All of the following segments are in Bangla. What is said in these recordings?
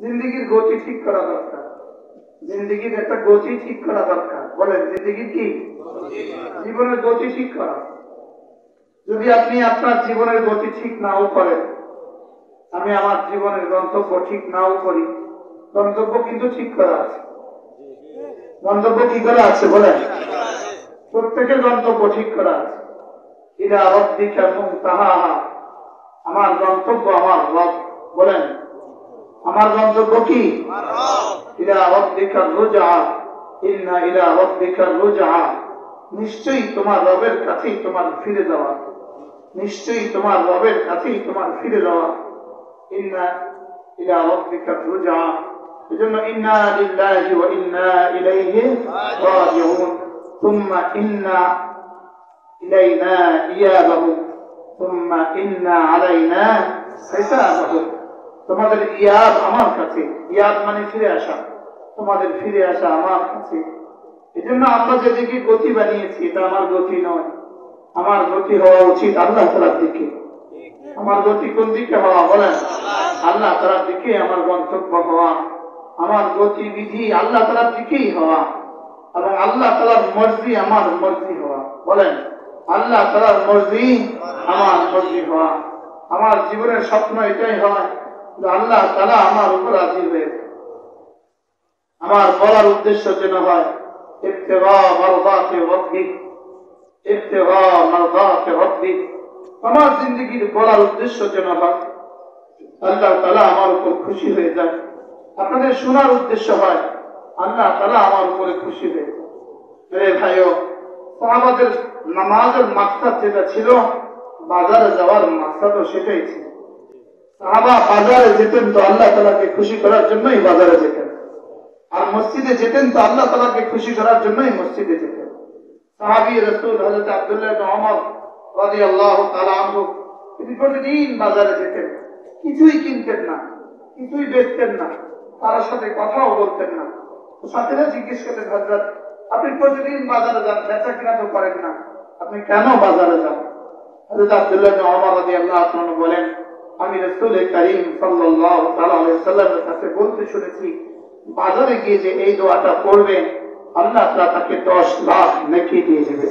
জিন্দিগির গতি ঠিক করা দরকার। জিন্দিগির একটা গতি ঠিক করা দরকার। বলেন জিন্দিগির কি? জীবনের গতি ঠিক করা। যদি আপনি আপনার জীবনের গতি ঠিক নাও করেন, আমি আমার জীবনের গন্তব্য ঠিক নাও করি, গন্তব্য কিন্তু ঠিক করা আছে। গন্তব্য কি করা আছে, বলেন? প্রত্যেকের গন্তব্য ঠিক করা আছে। ইরা রব্বিকা তাহা আমার গন্তব্য আমার রব, বলেন? আমার গন্তব্য কি ইলা রব্বিকা রুজা ইন্না ইলা রব্বিকা রুজা নিশ্চয়ই তোমার রবের কাছেই তোমার ফিরে যাওয়া নিশ্চয়ই তোমার রবের কাছেই তোমার ফিরে যাওয়া ইন্না ইলা রব্বিকা রুজা এজন্য ইন্না লিল্লাহি ওয়া ইন্না ইলাইহি রাজিউন ثم إنا إلينا إيابهم ثم إنا علينا حسابهم তোমাদের ইয়াদ আমার কাছে, ইয়াদ মানে ফিরে আসা। তোমাদের ফিরে আসা আমার কাছে। এই জন্য আমরা যেদিকে গতি বানিয়েছি, এটা আমার গতি নয়। আমার গতি হওয়া উচিত আল্লাহ তালার দিকে। আমার গতি কোন দিকে হওয়া? বলেন, আল্লাহ তালার দিকে আমার গন্তব্য হওয়া। আমার গতিবিধি আল্লাহ তালার দিকেই হওয়া। এবং আল্লাহ তালার মর্জি আমার মর্জি হওয়া। বলেন, আল্লাহ তালার মর্জি আমার মর্জি হওয়া। আমার জীবনের স্বপ্ন এটাই হয় আল্লাহ তালা আমার উপর রাজি হয়েছে আমার বলার উদ্দেশ্য যেন হয় আমার জিন্দগির বলার উদ্দেশ্য যেন হয়, আল্লাহ তালা আমার উপর খুশি হয়ে যায়। আপনাদের শোনার উদ্দেশ্য হয়, আল্লাহ তালা আমার উপরে খুশি হয়ে যায়। ভাইও আমাদের নামাজের মাকসাদ যেটা ছিল, বাজারে যাওয়ার মাকসাদও সেটাই ছিল। সাহাবা বাজারে যেতেন তো আল্লাহ তালাকে খুশি করার জন্যই বাজারে যেতেন। আর মসজিদে যেতেন তো আল্লাহ তালাকে খুশি করার জন্যই মসজিদে যেতেন। সাহাবি রসুল হজরত আব্দুল্লাহ আল্লাহ তিনি প্রতিদিন বাজারে যেতেন। কিছুই কিনতেন না, কিছুই বেচতেন না, তার সাথে কথাও বলতেন না। সাথীরা জিজ্ঞেস করতেন হজরত আপনি প্রতিদিন বাজারে যান বেচা কিনা তো করেন না, আপনি কেন বাজারে যান? হজরত আব্দুল্লাহ মোহাম্মদ রাজি আল্লাহ বলেন আমি রসুল করিম সাল্লামের কাছে বলতে শুনেছি বাজারে গিয়ে যে এই দোয়াটা করবে আল্লাহ তালা তাকে দশ লাখ নেকি দিয়ে দেবে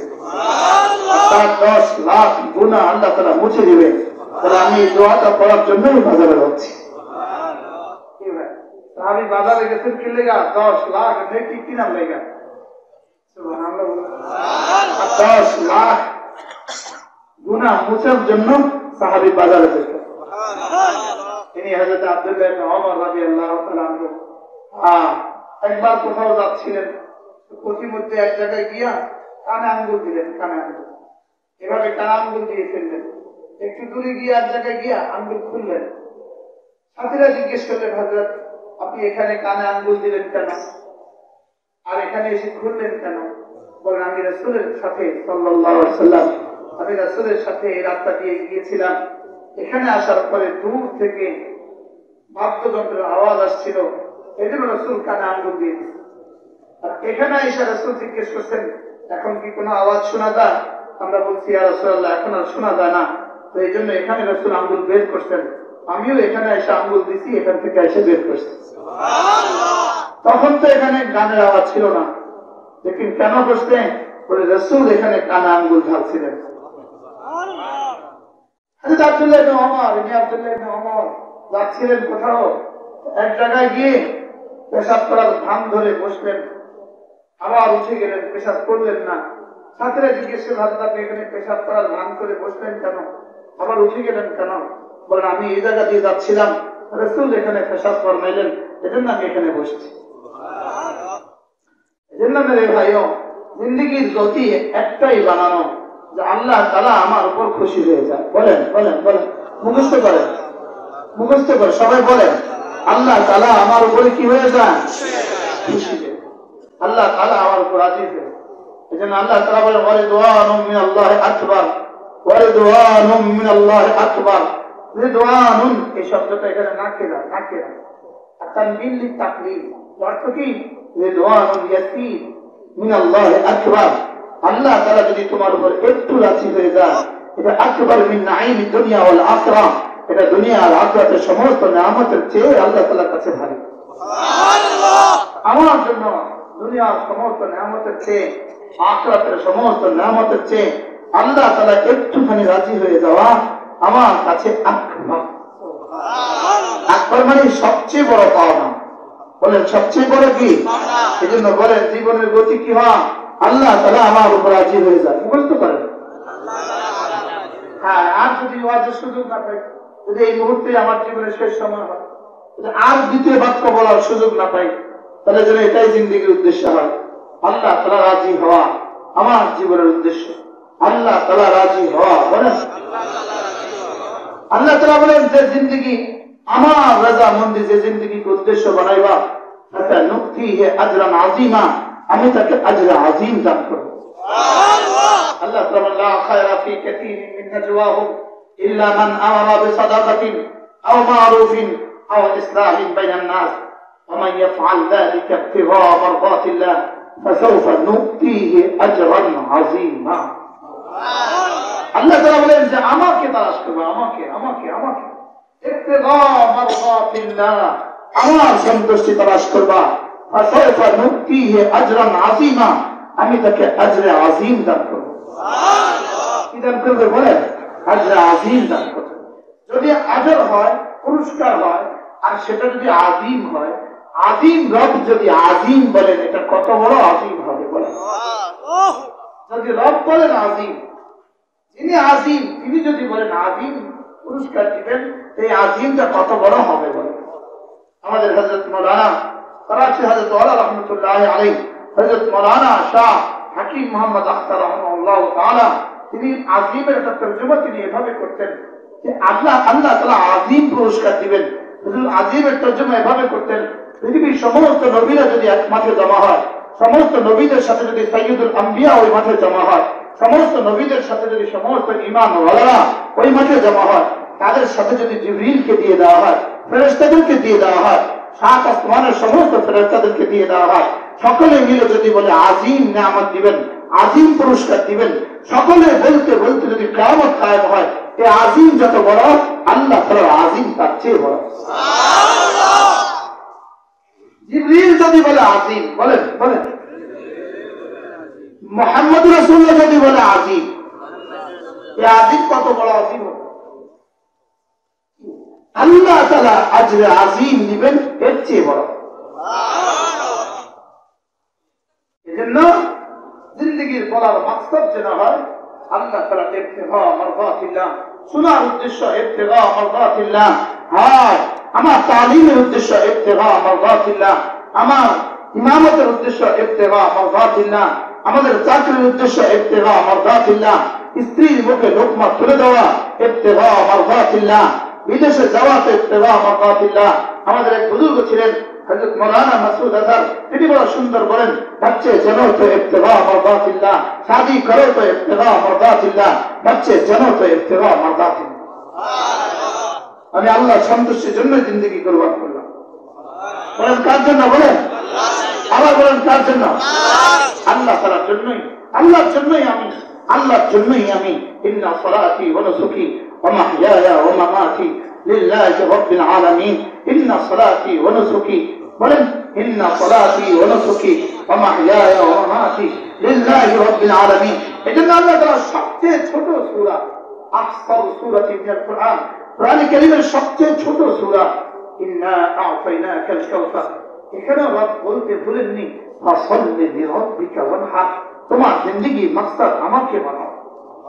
তার দশ লাখ গুণা আল্লাহ তালা মুছে দেবে তাহলে আমি এই দোয়াটা করার জন্যই বাজারে যাচ্ছি। আমি বাজারে গেছেন কি লেগা? দশ লাখ নেকি কিনা লেগা? দশ লাখ গুণা মুছার জন্য সাহাবি বাজারে যেতেন তিনি হজরত আব্দুল্লাহ রাদিয়াল্লাহু তাআলা হ্যাঁ একবার কোথাও যাচ্ছিলেন প্রতিমধ্যে এক জায়গায় গিয়া কানে আঙ্গুল দিলেন, কানে আঙ্গুল। এভাবে কানে আঙ্গুল দিয়ে ফেললেন। একটু দূরে গিয়ে এক জায়গায় গিয়া আঙ্গুল খুললেন। সাথীরা জিজ্ঞেস করলেন হজরত আপনি এখানে কানে আঙ্গুল দিলেন কেন? আর এখানে এসে খুললেন কেন? বলেন, আমি রাসূলের সাথে আলাইহি সাল্লাম আমি রাসূলের সাথে এই রাস্তা দিয়ে গিয়েছিলাম। এখানে আসার পরে দূর থেকে বাদ্যযন্ত্রের আওয়াজ আসছিল। এই জন্য রসুল কানে আঙ্গুল দিয়ে আর এখানে এসে রসুল জিজ্ঞেস করছেন এখন কি কোনো আওয়াজ শোনা যায়? আমরা বলছি আর রসুল্লাহ এখন আর শোনা যায় না। তো এই জন্য এখানে রসুল আঙ্গুল বের করছেন। আমিও এখানে এসে আঙ্গুল দিছি এখান থেকে এসে বের করছি। তখন তো এখানে গানের আওয়াজ ছিল না। লেকিন কেন করছে বলে রসুল এখানে কানে আঙ্গুল ঢালছিলেন। যাচ্ছিলেন কোথাও? এক জায়গায় গিয়ে পেশাব করার ধান ধরে বসলেন। আবার উঠে গেলেন পেশাব করলেন না। ছাত্রীরা জিজ্ঞেস করলেন আপনি এখানে পেশাব করার ধান করে বসলেন কেন? আবার উঠে গেলেন কেন? বলেন আমি এই জায়গা দিয়ে যাচ্ছিলাম। রসুল এখানে পেশাব ফরমাইলেন। এজন্য আমি এখানে বসছি। এজন্য মেরে ভাইও জিন্দিগির গতি একটাই বানানো। যে আল্লাহ তালা আমার উপর খুশি হয়ে যায়। বলেন বলেন বলেন। মুখস্থ করেন মুখস্থ করে, সবাই বলেন, আল্লাহ তালা আমার উপরে কি হয়ে যায়? খুশি আল্লাহ তালা আমার উপর হয়ে এই আল্লাহ আর অর্থ কি? আল্লাহ তারা যদি তোমার উপর একটু রাজি হয়ে যায় এটা আকবর মিন দুনিয়া ওয়াল আখরা এটা দুনিয়া আর আখরাতের সমস্ত নামতের চেয়ে আল্লাহ তালার কাছে ভারী। আমার জন্য দুনিয়ার সমস্ত নামতের চেয়ে আখরাতের সমস্ত নামতের চেয়ে আল্লাহ একটুখানি রাজি হয়ে যাওয়া আমার কাছে আকবর আকবর মানে সবচেয়ে বড় পাওনা। বলেন সবচেয়ে বড় কি? এই জন্য বলেন জীবনের গতি কি হয়? আল্লাহ তালা আমার উপর রাজি হয়ে যায় বুঝতে পারেন? হ্যাঁ আর যদি ওয়াজের সুযোগ না পাই, যদি এই মুহূর্তে আমার জীবনের শেষ সময় হয় আর দ্বিতীয় বাক্য বলার সুযোগ না পাই, তাহলে যেন এটাই জিন্দিগির উদ্দেশ্য হয়। আল্লাহ তালা রাজি হওয়া আমার জীবনের উদ্দেশ্য। আল্লাহ তালা রাজি হওয়া, বলেন। আল্লাহ তালা বলেন, যে জিন্দগি আমার রাজা মন্দির, যে জিন্দগিকে উদ্দেশ্য বানাইবা, একটা নুক্তি হে আজরান আজিমা। আমি তাকে আজরা আজিম দান করবো الله تعالى لا خير في كثير من نجواهم إلا من أمر بصدقة أو معروف أو إصلاح بين الناس ومن يفعل ذلك ابتغاء مرضات الله فسوف نؤتيه أجرا عظيما আল্লাহ তারা বলেন যে আমাকে তালাশ করবে আমাকে আমাকে আমাকে ইবতিগা মারদাতিল্লাহ আমার সন্তুষ্টি তালাশ করবা আমি তাকে আজরে আজিম দান করব। কি দান করবে বলেন? আজরে আজিম দান করবে। যদি আজর হয়, পুরস্কার হয়, আর সেটা যদি আজিম হয়, আজিম রব যদি আজিম বলেন, এটা কত বড় আজিম হবে বলেন। যদি রব বলেন আজিম, যিনি আজিম, তিনি যদি বলেন আজিম, পুরস্কার দিবেন এই আজিমটা কত বড় হবে বলেন। আমাদের হজরত মৌলানা সমস্ত নবীরা যদি এক মাঠে জমা হয়, সমস্ত নবীদের সাথে যদি সৈয়দুল আম্বিয়া ওই মাঠে জমা হয়, সমস্ত নবীদের সাথে যদি সমস্ত ইমান ওয়ালারা ওই মাঠে জমা হয়, তাদের সাথে যদি জিবরিলকে দিয়ে দেওয়া হয় ফেরেস্তাদেরকে দিয়ে দেওয়া হয় সাত আসমানের সমস্ত ফেরেস্তাদেরকে দিয়ে দেওয়া হয়। সকলে মিলে যদি বলে আজিম নামত দিবেন আজিম পুরস্কার দিবেন সকলে বলতে বলতে যদি কেমন কায়েম হয় এ আজিম যত বড় আল্লাহ তালার আজিম তার চেয়ে বড়। জিবরিল যদি বলে আজিম বলেন বলেন। মোহাম্মদ রসুল্লাহ যদি বলে আজিম এ আজিম কত বড় আজিম হবে? আল্লাহ তালা আজরে আজিম দিবেন এর চেয়ে বড়। এজন্য জিন্দগির বলার মাকসদ যেন হয়, আল্লাহ তালা ইবতিগা মারদাতিল্লাহ। শোনার উদ্দেশ্য ইবতিগা মারদাতিল্লাহ। হয়, আমার তালিমের উদ্দেশ্য ইবতিগা মারদাতিল্লাহ। আমার ইমামতের উদ্দেশ্য ইবতিগা মারদাতিল্লাহ। আমাদের চাকরির উদ্দেশ্য ইবতিগা মারদাতিল্লাহ। স্ত্রীর মুখে লোকমা তুলে দেওয়া ইবতিগা মারদাতিল্লাহ। বিদেশে যাওয়াতে আমাদের এক বুজুর্গ ছিলেন আমি আল্লাহ সন্তুষ্টির জন্য জিন্দগি বলেন, কার জন্য বলেন? বলেন, কার জন্য? আল্লাহ জন্যই। আল্লাহর জন্যই আমি, আল্লাহর জন্যই আমি। সুখী ওয়া মাহইয়ায়া ওয়া মামাতি লিল্লাহি রাব্বিল আলামিন ইন্না সলাতি ওয়া নুসুকি বলেন ইন্না সলাতি ওয়া নুসুকি ওয়া মাহইয়ায়া ওয়া মামাতি লিল্লাহি রাব্বিল আলামিন এজন্য আল্লাহ তাআলা সবচেয়ে ছোট সূরা আহসার সূরাতি মিনাল কুরআন কোরআন কারীমের সবচেয়ে ছোট সূরা। ইন্না আ'তাইনাকাল কাউসার এখানে রব বলতে ভুলেননি ফাসাল্লি লিরাব্বিকা ওয়ানহার। তোমার জিন্দেগি, মাকসাদ আমাকে বানাও।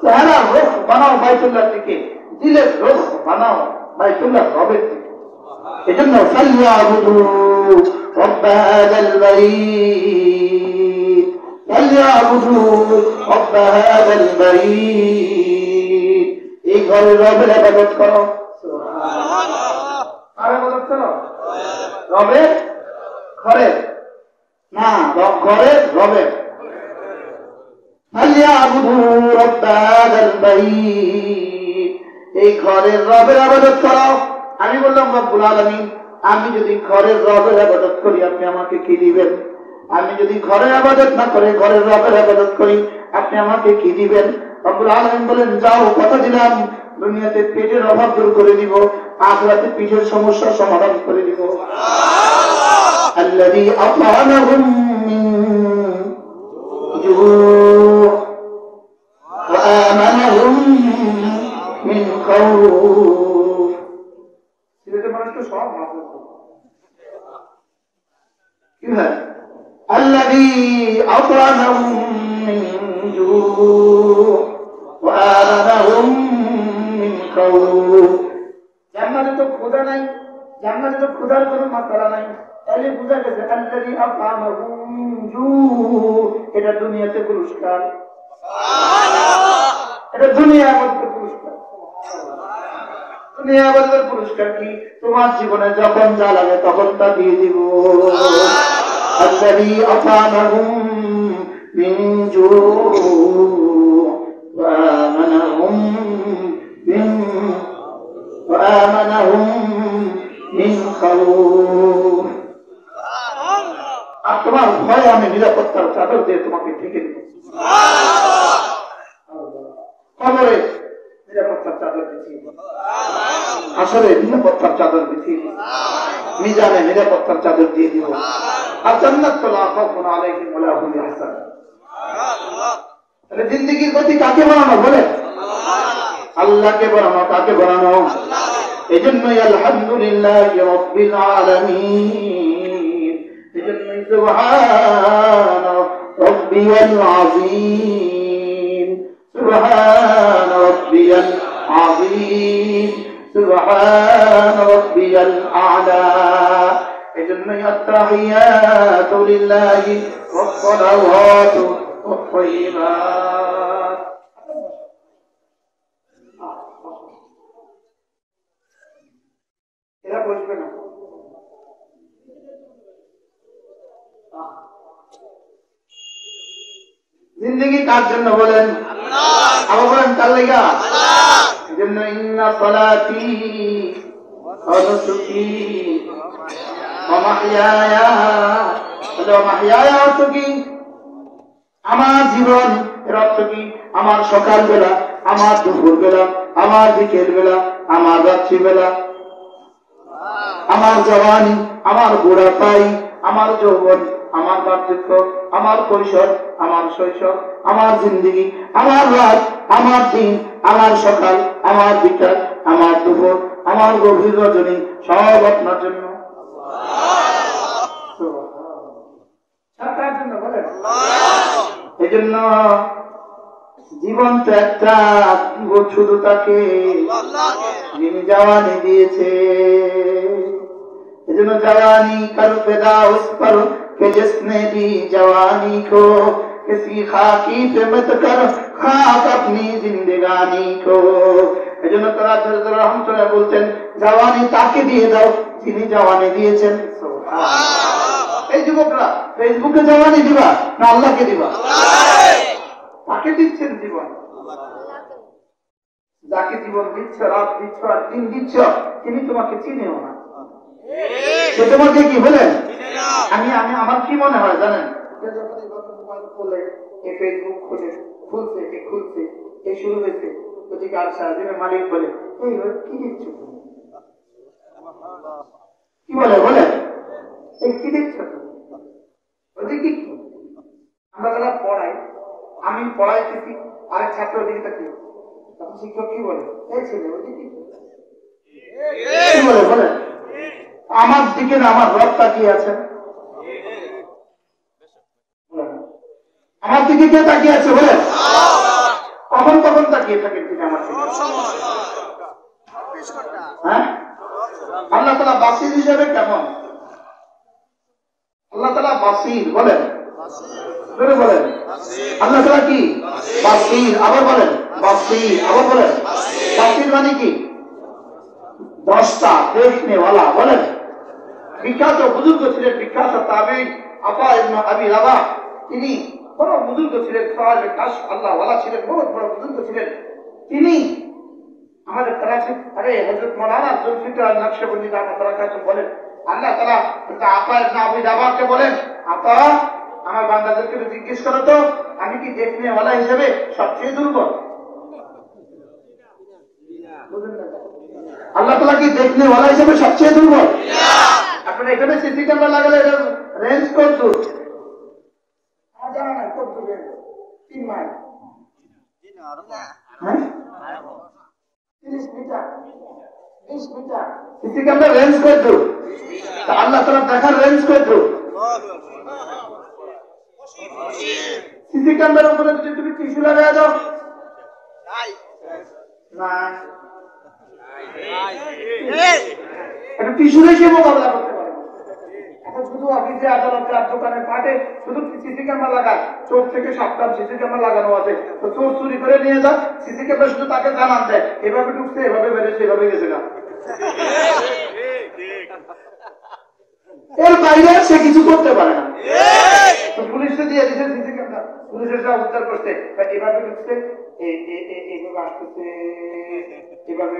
চেহারা রুখ বানাও বাইতুল্লাহর দিকে দিলের রুখ বানাও বাইতুল্লাহ রবের দিকে এজন্য ফালিয়াবুদু رب هذا البيت فليعبدوا رب هذا البيت এই ঘরের রবের আবাদত করো আর আবাদত করো রবের ঘরের না র- ঘরের রবের এই ঘরের রবের আবাদত করো। আমি বললাম, রব্বুল আলমী আমি যদি ঘরের রবের আবাদত করি, আপনি আমাকে কি দিবেন? আমি যদি ঘরের আবাদত না করে ঘরের রবের আবাদত করি, আপনি আমাকে কি দিবেন? রব্বুল আলমিন বলেন, যাও, কথা দিলাম। দুনিয়াতে পেটের অভাব দূর করে দিব আজ রাতে পিঠের সমস্যার সমাধান করে দিব। আল্লাহ وآمنهم من خوف সিলেটের মানুষ তো সব মাফ কি হয় الذي أطعمهم من جوع وآمنهم من خوف জান্নাতে তো খোদা নাই জান্নাতে তো খোদার কোনো মাত্রা নাই তাহলে বোঝা গেছে আল্লাহি আফামাহুম জু এটা দুনিয়াতে পুরস্কার এটা দুনিয়া মধ্যে পুরস্কার দুনিয়া মধ্যে পুরস্কার কি তোমার জীবনে যখন যা লাগে তখন তা দিয়ে দিব আল্লাহি আফামাহুম মিন জু وآمنهم من وآمنهم من خوف আর তোমার ভয়ে আমি নিরাপত্তার চাদর দিয়ে তোমাকে ঢেকে দিব কবরে নিরাপত্তার চাদর আসলে নিরাপত্তার চাদর মিজানে নিরাপত্তার চাদর দিয়ে দিব। আর জান্নাত তো লা খাউফুন আলাইহিম ওয়া লা হুম তাহলে গতি কাকে বানানো বলে আল্লাহকে বানানো কাকে বানানো এই জন্যই আলহামদুলিল্লাহ রব্বিল আলামিন। এই জন্যই সুবহান রব্বিয়াল আযীম। সুবহান রব্বিয়াল আযীম সুবহান রব্বিয়াল আ'লা এই জন্যই আত্তাহিয়াতু লিল্লাহি ওয়াস সালাওয়াতু ওয়াত তাইয়্যিবাত এরা বসবে না জিন্দগি কার জন্য বলেন আবার বলেন কার লেগা? জন্য ইন্না সলাতি অনুসুকি অমাহিয়ায়া অমাহিয়ায়া অর্থ কি? আমার জীবন এর অর্থ কি? আমার সকাল বেলা আমার দুপুর বেলা আমার বিকেল বেলা আমার রাত্রি বেলা। আমার জওয়ানি আমার বুড়া পাই আমার যৌবন। আমার বার্ধক্য আমার কৈশোর আমার শৈশব আমার জিন্দগি আমার রাত আমার দিন আমার সকাল আমার বিকাল আমার দুপুর আমার গভীর রজনী সব আপনার জন্য। এই জন্য জীবন তো একটা শুধু তাকে যিনি জওয়ানি দিয়েছে। এই জন্য জওয়ানি কর পেদা উস पर कि जिसने दी जवानी को किसी खाकी पे मत कर खाक अपनी जिंदगानी को এই জন্য তারা রহমতুল্লাহ বলতেন জওয়ানি তাকে দিয়ে দাও যিনি জওয়ানি দিয়েছেন এই যুবকরা ফেসবুকে জওয়ানি দিবা না আল্লাহকে দিবা তাকে দিচ্ছেন জীবন যাকে জীবন দিচ্ছ রাত দিচ্ছ আর দিন দিচ্ছ তিনি তোমাকে চিনেও না সে কি বলেন আমি আমি আমার কি মনে হয় জানেন? যে যখন মোবাইল খুলে এই ফেসবুক খুলে খুলছে এ খুলছে এ শুরু হয়েছে ওদিকে আর সারাদিনের মালিক বলে এই কি দিচ্ছ কি বলে বলে? এই কি দেখছ ওদিকে কি আমরা যারা পড়াই আমি পড়াইতেছি আরেক ছাত্র ওদিকে তাকিয়ে। তখন শিক্ষক কি বলে? এই ছেলে ওদিকে? কি বলে বলে? আমার দিকে আমার রব তাকিয়ে আছে। আমার দিকে কে তাকিয়ে আছে বলেন কখন কখন তাকিয়ে থাকেন তিনি আমার দিকে? হ্যাঁ? আল্লাহ তালা বাসির হিসেবে কেমন? আল্লাহ তালা বাসির বলেন? বলেন। আল্লাহ তালা কি? বাসির। আবার বলেন। বাসির। আবার বলেন। বাসির মানে কি? দশটা দেখনেওয়ালা বলেন। বিখ্যাত বুজুর্গ ছিলেন বিখ্যাত তাবি আপা ইবনে আবি রাবা তিনি বড় বুজুর্গ ছিলেন সাহেব কাশ আল্লাহ ওয়ালা ছিলেন, বহুত বড় বুজুর্গ ছিলেন। তিনি আমাদের করাচি, আরে হযরত মাওলানা জুলফিকার নকশবন্দি রহমাতুল্লাহ বরকাতুহু বলেন। আল্লাহ তাআলা কিন্তু আপা ইবনে আবি রাবাকে বলেন আপা আমার বান্দাদেরকে জিজ্ঞেস করো তো, আমি কি দেখনেওয়ালা হিসেবে সবচেয়ে দুর্বল? আল্লাহ তালা কি দেখনেওয়ালা হিসেবে সবচেয়ে দুর্বল? আপনার এখানে সিসি ক্যামেরা লাগালে এটার রেঞ্জ কত? দূর আমার জানা নাই কত দূর? তিন মাইল। হ্যাঁ? তিরিশ মিটার। বিশ মিটার। সিসি ক্যামেরা রেঞ্জ কত? দূর তা আল্লাহ তালা দেখার রেঞ্জ কত? দূর সিসি ক্যামেরার উপরে যদি তুমি টিস্যু লাগাই দাও। না একটা টিস্যু রেখে মোকাবেলা করতে এখন শুধু অফিসে আদালতে আর দোকানে শুধু সিসি ক্যামেরা লাগায় চোখ থেকে সাবধান সিসি ক্যামেরা লাগানো আছে। তো চোর চুরি করে নিয়ে সিসি ক্যামেরা শুধু তাকে জানান দেয়, এভাবে ঢুকছে, এভাবে এভাবে গেছে না সে কিছু করতে পারে না। পুলিশে দিয়ে দিছে সিসি ক্যামেরা। উদ্ধার করছে। এভাবে ঢুকছে এভাবে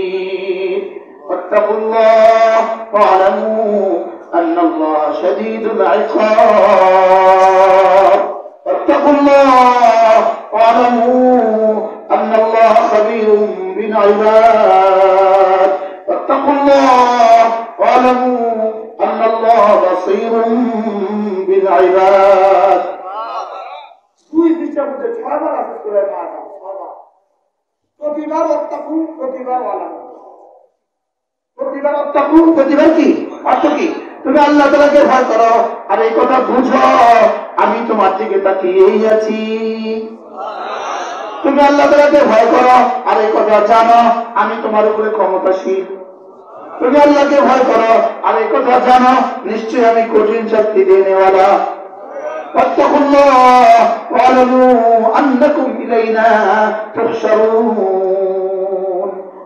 واتقوا الله واعلموا أن الله شديد العقاب. واتقوا الله واعلموا ভয় করো আর এই কথা জানো আমি তোমার উপরে ক্ষমতাশীল তুমি আল্লাহকে ভয় করো আর এই কথা জানো নিশ্চয়ই আমি কঠিন শক্তি দিয়ে নেওয়ালা واتقوا الله واعلموا انكم الينا تحشرون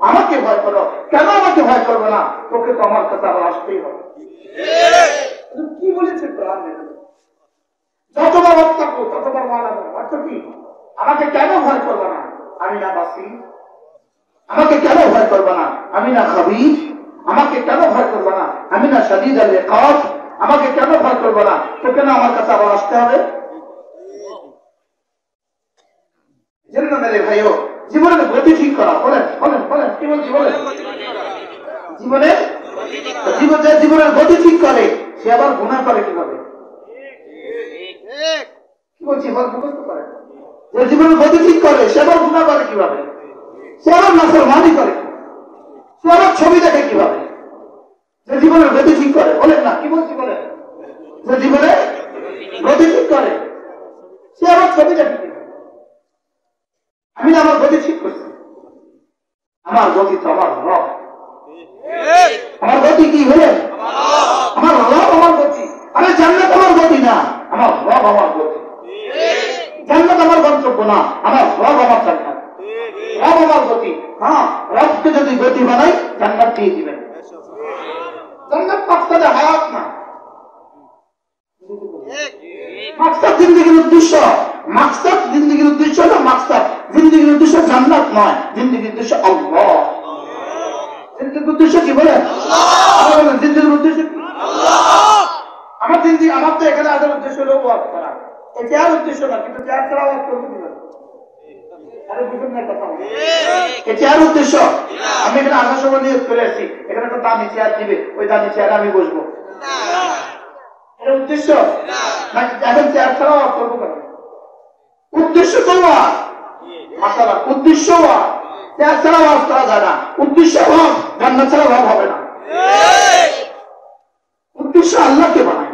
আমাকে ভয় করো কেন আমাকে ভয় করবো না তোকে তো আমার কাছে আবার আসতেই হবে কি বলেছে প্রাণ যতবার অত্যাকু ততবার মানাবো অর্থ কি আমাকে কেন ভয় করবো না আমি না বাসি আমাকে কেন ভয় করব না? আমি না খাবির। আমাকে কেন ভয় করব না? আমি না সাদিদ আল কাজ আমাকে কেন ভয় করব না? তো কেন আমার কাছে আবার আসতে হবে? মেরে ভাইও, জীবনের গতি ঠিক করা। বলেন বলেন বলেন, কি বলছি বলেন? জীবনে? জীবন যে জীবনের গতি ঠিক করে, সে আবার গুণা করে কীভাবে? কি বলছি বল মুখস্থ করে যে জীবনের গতি ঠিক করে সে আবার গুণা করে কীভাবে? সে আবার নাফরমানি করে সে আবার ছবি দেখে কীভাবে? যে জীবনের গতি ঠিক করে বলেন না কি বলছি বলেন? যে জীবনে গতি ঠিক করে সে আবার ছবি দেখে আমি না আমার গতি ঠিক করছি। আমার গতি তো আমার রব। আমার গতি কি হলে? আমার রব। আমার গতি আরে জান্নাত আমার গতি না আমার রব আমার গতি জান্নাত আমার গন্তব্য না, আমার রব আমার জান্নাত। রব আমার গতি। হ্যাঁ রবকে যদি গতি বানাই, জান্নাত দিয়ে দিবেন। জান্নাত মাকসাদে হায়াত না। মাকসাদ জিন্দগির উদ্দেশ্য। মাকসাদ জিন্দগির উদ্দেশ্য না মাকসাদ। জিন্দগির উদ্দেশ্য জান্নাত নয়, জিন্দগির উদ্দেশ্য আল্লাহ। জিন্দগির উদ্দেশ্য কি বলেন? জিন্দগির উদ্দেশ্য আমার জিন্দগি আমার তো এখানে আসার উদ্দেশ্য হলো ওয়াজ করা। এটা আর উদ্দেশ্য না কিন্তু চেয়ার ছাড়া ওয়াজ করতে দিবেন উদ্দেশ্য। আমি এখানে আসার সময় নিয়োগ করে আসছি এখানে একটা দামি চেয়ার দিবে। ওই দামি চেয়ারে আমি বসবো। এটা উদ্দেশ্য? নাকি এখন চেয়ার ছাড়াও ওয়াজ করব কেন? উদ্দেশ্য তো মাসালা উদ্দেশ্য ওয়াজ ত্যাগ ছাড়া লাভ করা যায় না। উদ্দেশ্য ছাড়া হবে না। উদ্দেশ্য আল্লাহকে বানায়।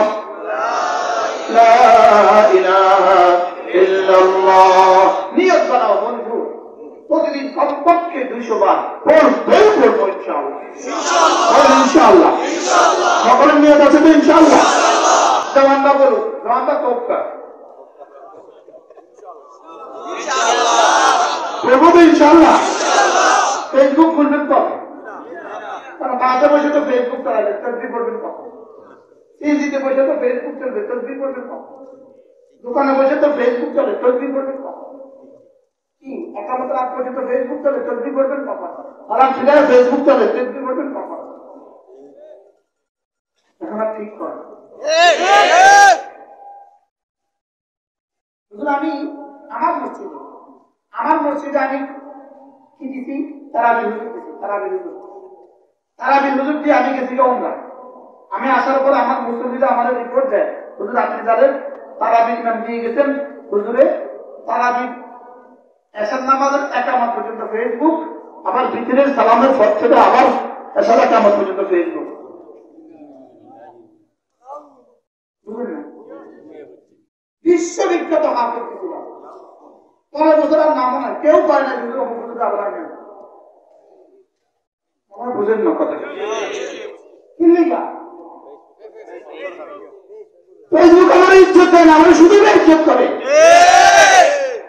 আমার আমাদের রিপোর্ট দেয়। আপনি দিয়ে গেছেন, হুজুরে এসার নামাজের পর্যন্ত ফেসবুক আবার ভিতরের সালামের থেকে আবার এসার পর্যন্ত ফেসবুক বিশ্ববিখ্যাত বছর আর নামও নাই। কেউ পায় না কিন্তু অমুক আগে। আমার বুঝেন না কথা কি লেখা ফেসবুক আমার ইজ্জত দেয় না আমার শুধু ইজ্জত করে।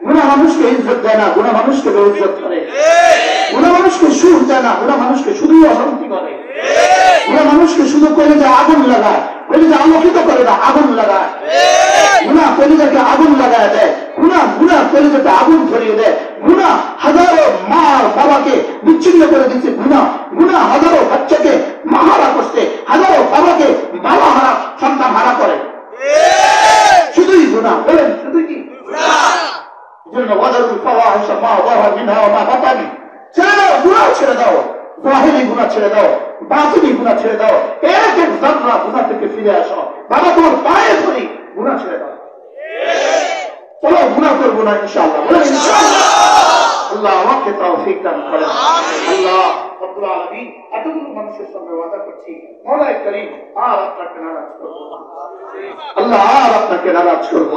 গুণা মানুষকে ইজ্জত দেয় না গুণা মানুষকে ইজ্জত করে। গুণা মানুষকে সুখ দেয় না গুণা মানুষকে শুধু অশান্তি করে। গুণা মানুষকে শুধু করে যে আগুন লাগায় করে যে আলোকিত করে না আগুন লাগায়। গুণা কলিজাকে আগুন লাগায় দেয় গুণা গুণা কলিজাকে আগুন ধরিয়ে দেয়। গুণা হাজারো মা বাবাকে বিচ্ছিন্ন করে দিচ্ছে গুণা গুণা হাজারো বাচ্চাকে মাহারা করছে হাজারো বাবাকে বাবা হারা সন্তান হারা করে। শুধুই গুণা বলেন শুধু কি? জন্য ওয়াদারুল ফাওয়াহিশ মা যাহরা মিনহা ওয়া মা বাতান ছেড়ে দাও গুনাহ ছেড়ে দাও। জাহিরি গুনাহ ছেড়ে দাও বাতিনি গুনাহ ছেড়ে দাও। এক এক জাররা গুনাহ থেকে ফিরে আসো। বাবা তোমার পায়ে ধরি গুনাহ ছেড়ে দাও। চলো গুনাহ করব না ইনশাআল্লাহ। বলেন ইনশাআল্লাহ। আল্লাহ আমাকে তৌফিক দান করেন। আল্লাহ। রব্বুল আলামিন এতগুলো মানুষের সঙ্গে ওয়াদা করছি। মওলাই করিম আর আপনাকে নারাজ করব। আল্লাহ আর আপনাকে নারাজ করব।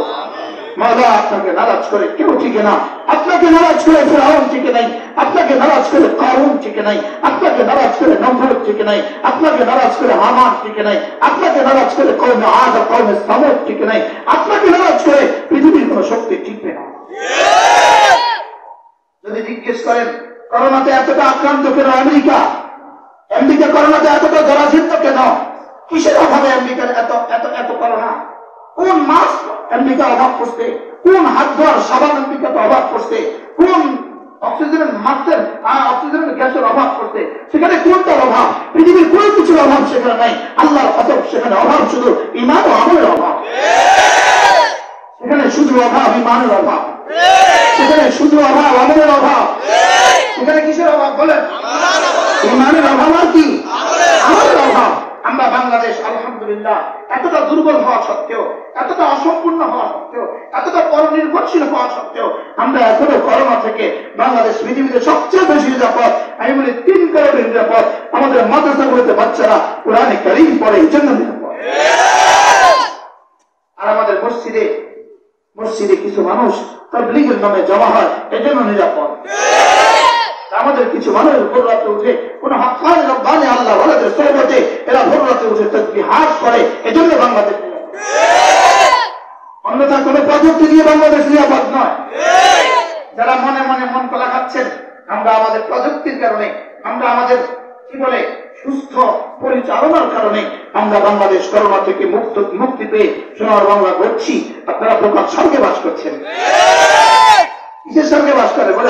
মাওলা আপনাকে নারাজ করে কেউ ঠিক না। আপনাকে নারাজ করে ফেরাউন ঠিক নাই। আপনাকে নারাজ করে কারুন ঠিক নাই। আপনাকে নারাজ করে নমরুদ ঠিক নাই। আপনাকে নারাজ করে হামান ঠিক নাই। আপনাকে নারাজ করে কৌমে আর কৌমে সামুদ ঠিক নাই। আপনাকে নারাজ করে পৃথিবীর কোন শক্তি টিকবে না। যদি জিজ্ঞেস করেন করোনাতে এতটা আক্রান্ত কেন আমেরিকা? আমেরিকা করোনাতে এতটা জরাজীর্ণ কেন? কিসের অভাবে আমেরিকার এত এত এত করোনা? কোন মাস্ক আমেরিকা অভাব করছে? কোন হাত ধোয়ার সাবান আমেরিকাতে অভাব করছে? কোন অক্সিজেনের মাস্কের অক্সিজেনের গ্যাসের অভাব করছে? সেখানে কোনটার অভাব? পৃথিবীর কোন কিছুর অভাব সেখানে নাই। আল্লাহর অভাব সেখানে অভাব, শুধু ইমান ও আমলের অভাব। সেখানে শুধু অভাব, ইমানের অভাব। সেখানে শুধু অভাব, আমলের অভাব। সেখানে কিসের অভাব বলেন? ইমানের অভাব আর কি? আমলের অভাব। আমরা বাংলাদেশ, আলহামদুলিল্লাহ, এতটা দুর্বল হওয়া সত্ত্বেও, এতটা অসম্পূর্ণ হওয়া সত্ত্বেও, এতটা পরনির্ভরশীল হওয়া সত্ত্বেও, আমরা এখনও করোনা থেকে বাংলাদেশ পৃথিবীতে সবচেয়ে বেশি নিরাপদ, আমি বলি তিন কারণে নিরাপদ। আমাদের মাদ্রাসাগুলোতে বাচ্চারা কোরআনে কারিম পড়ে, এই জন্য নিরাপদ। আর আমাদের মসজিদে মসজিদে কিছু মানুষ তবলিগের নামে জমা হয়, এজন্য নিরাপদ। আমাদের কিছু মানুষ ভোর রাতে উঠে কোন হকান রব্বানে আল্লাহ ওয়ালাদের সহবতে এরা ভোর রাতে উঠে তসবি হাস করে, এজন্য বাংলাদেশ অন্যথা কোনো প্রযুক্তি দিয়ে বাংলাদেশ নিরাপদ নয়। যারা মনে মনে মন কলা খাচ্ছেন, আমরা আমাদের প্রযুক্তির কারণে, আমরা আমাদের, কি বলে, সুস্থ পরিচালনার কারণে আমরা বাংলাদেশ করোনা থেকে মুক্ত, মুক্তি পেয়ে সোনার বাংলা করছি আপনারা প্রকাশ স্বর্গে বাস করছেন। কিসের সঙ্গে বাস করে বলে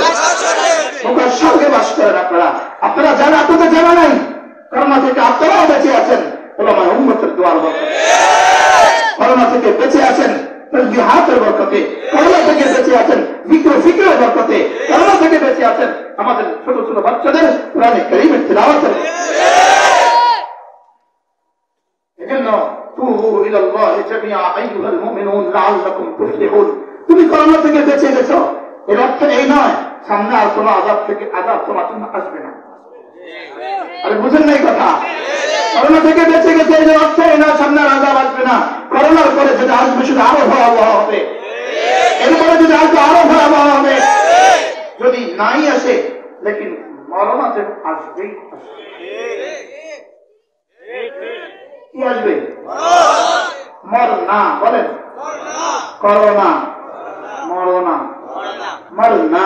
নৌকার সঙ্গে বাস করেন আপনারা। আপনারা জানা আপনাদের জানা নাই। করোনা থেকে আপনারাও বেঁচে আছেন। ওলামায় উন্মতের দোয়ার বরকতে। করোনা থেকে বেঁচে আছেন। হাতের বরকতে। করোনা থেকে বেঁচে আছেন। বিক্র ফিক্রের বরকতে। করোনা থেকে বেঁচে আছেন আমাদের ছোট ছোট বাচ্চাদের পুরানি করিমের তিলাওয়াতের। এজন্য তুবু ইলাল্লাহি জামিআ আইয়ুহাল মুমিনুন লাআল্লাকুম তুফলিহুন। তুমি করোনা থেকে বেঁচে গেছো। এর অর্থ এই নয় সামনে আর কোনো আজাব থেকে আজাব তোমার জন্য আসবে না। আরে বুঝেন নাই কথা? করোনা থেকে বেঁচে গেছে এর অর্থ এই নয় সামনে আর আজাব আসবে না। করোনার পরে যেটা আসবে সেটা আরও ভয়াবহ হবে। এরপরে যদি আসবে আরও ভয়াবহ হবে। যদি নাই আসে লেকিন মরণ আছে আসবেই কি আসবে? মর না বলেন। করোনা। মরনা মর না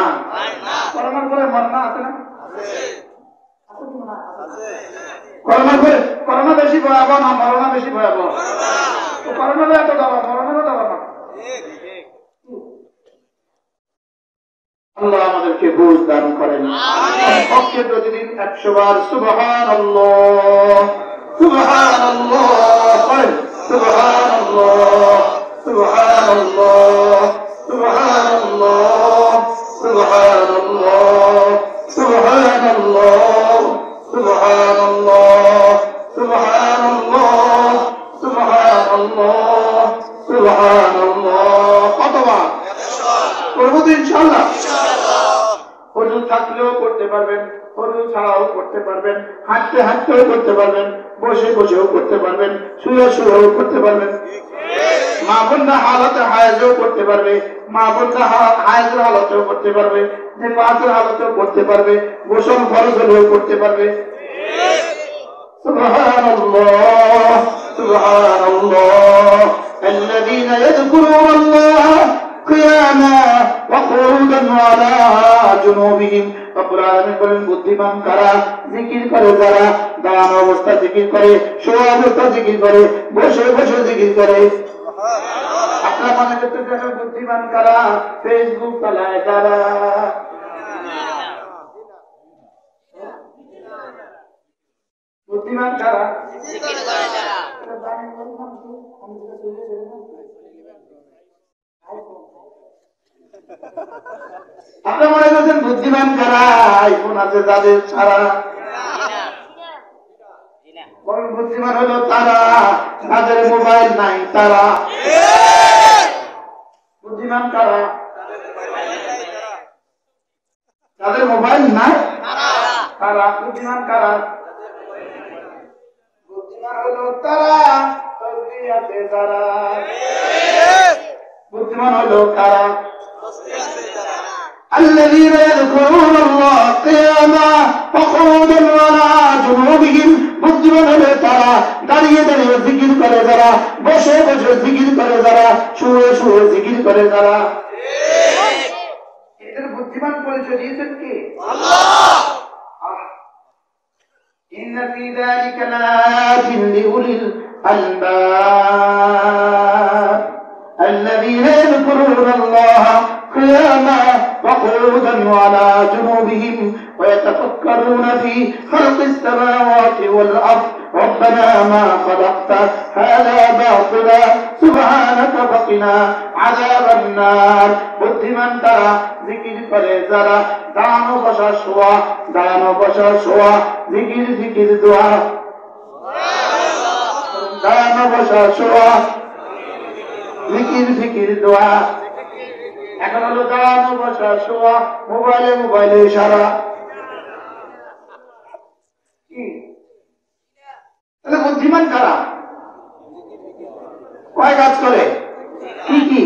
করোনার পরে মরনা আছে না? করোনা বেশি ভয়াবহ না মরনা বেশি ভয়াবহ? তো করোনারও এত দাবা মরণেরও দাবা না। আল্লাহ আমাদেরকে বুঝ দান করেন। পক্ষে প্রতিদিন একশো বার সুবহান সুবহান করেন সুবহান সুবহান সুবহান সুবহান সুবহান কতবার করব তো ইনশাল্লাহ অজু থাকলেও করতে পারবেন অজু ছাড়াও করতে পারবেন, হাঁটতে হাঁটতেও করতে পারবেন, বসে বসেও করতে পারবেন, শুয়ে শুয়েও করতে পারবেন। মা বোনরা হালতে হায়াজও করতে পারবে মা বোনরা হায়াজের হালতেও করতে পারবে যে পাঁচের হালতেও করতে পারবে গোসল ফরজ হলেও করতে পারবে سبحان الله سبحان الله الذين يذكرون الله قياما وقعودا وعلى جنوبهم রব্বুল আলামিন বলেন বুদ্ধিমান কারা জিকির করে যারা দাঁড়ানো অবস্থা জিকির করে শোয়া অবস্থা জিকির করে বসে বসে জিকির করে আপনার মনে করতে দেখেন বুদ্ধিমান কারা? ফেসবুক চালায় তারা। বুদ্ধিমান কারা? আপনার মনে করছেন বুদ্ধিমান কারা? আইফোন আছে, তাদের ছাড়া। বরং বুদ্ধিমান হলো তারা তাদের মোবাইল নাই তারা বুদ্ধিমান কারা তাদের মোবাইল নাই তারা বুদ্ধিমান কারা বুদ্ধিমান হলো তারা তসবিহ আছে তারা বুদ্ধিমান হলো কারা الذين يذكرون الله قياما وقعودا وعلى جنوبهم বুদ্ধিমান হলে তারা দাঁড়িয়ে দাঁড়িয়ে জিকির করে যারা বসে বসে জিকির করে যারা শুয়ে শুয়ে জিকির করে যারা এদের বুদ্ধিমান পরিচয় দিয়েছেন কে আহ। إن في ذلك لآيات لأولي الألباب الذين يذكرون الله قياما وقعودا وعلى جنوبهم ويتفكرون في خلق السماوات والأرض ربنا ما خلقت هذا باطلا سبحانك فقنا عذاب النار বুদ্ধিমান তারা জিকির করে যারা দাঁড়ানো বসা শোয়া দাঁড়ানো বসা শোয়া জিকির জিকির দোয়া দাঁড়ানো বসা শোয়া জিকির জিকির দোয়া এখন হলো দাঁড়ানো বসা শোয়া মোবাইলে মোবাইলে? তাহলে বুদ্ধিমান কারা কয় কাজ করে কি কি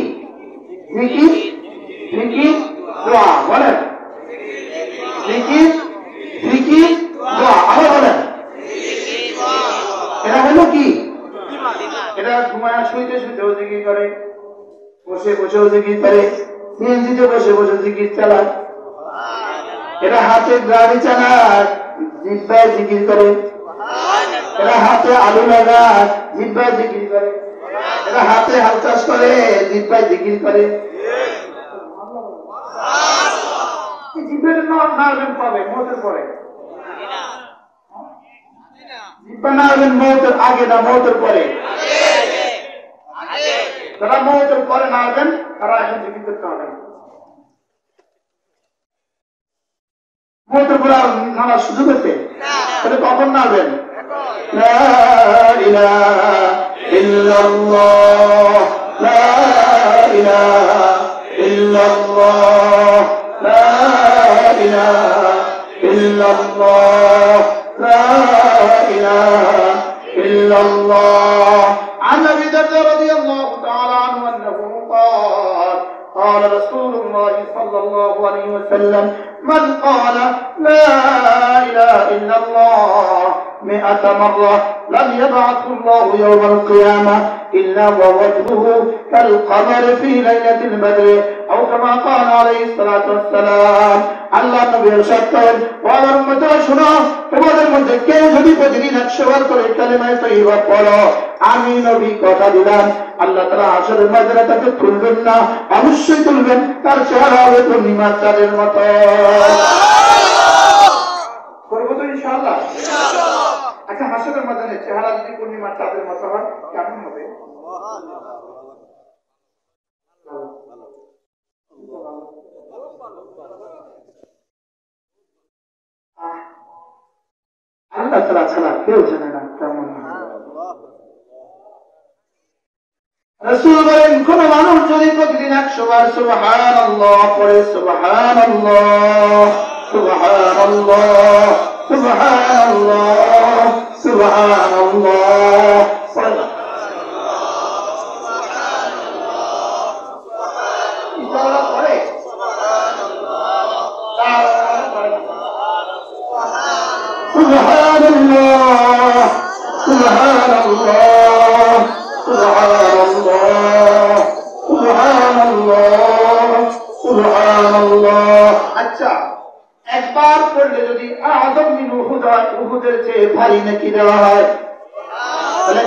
এরা ঘুমায় শুইতে শুইতেও জিকির করে বসে বসেও জিকির করে সিএনজিতে বসে বসে জিকির চালায় এরা হাতে গাড়ি চালায় জিব্বায় জিকির করে। এরা হাতে আলু লাগায় জিব্বায় জিকির করে। এরা হাতে হাল চাষ করে, জিব্বায় জিকির করে। জিব্বের নাড়বেন পাবে মতের পরে জিব্বা নাড়বেন মতের আগে না, মতের পরে। যারা মতের পরে নাড়বেন তারা এখন জিকির করতে হবে মন্ত্র পড়া নামার সুযোগ আছে তাহলে কখন নাড়বেন لا إله إلا الله لا إله إلا الله لا إله إلا الله لا إله إلا الله رسول الله صلى الله عليه وسلم من قال لا إله إلا الله مئة مرة لم يبعث الله يوم القيامة. إلا ووجهه كالقمر في ليلة البدر أو كما قال عليه الصلاة والسلام আল্লাহ নবী ইরশাদ করেন ও আমার উম্মতরা শুনো তোমাদের মধ্যে কেউ যদি প্রতিদিন একশো বার করে কালেমায়ে তৈবা পড়ো আমি নবী কথা দিলাম আল্লাহ তাআলা আসরের ময়দানে তাকে তুলবেন না অবশ্যই তুলবেন তার চেহারা হবে পূর্ণিমার চাঁদের মতো করবো তো ইনশাআল্লাহ আচ্ছা হাসরের ময়দানে চেহারা যদি পূর্ণিমার চাঁদের মতো হয় কেমন হবে আহ, আল্লাহ তারা ছাড়া কেউ কোন মানুষ যদি প্রতিদিন একশো বার সুবাহান আল্লাহ সুবাহান সুবাহান সুবাহান সুবাহান আচ্ছা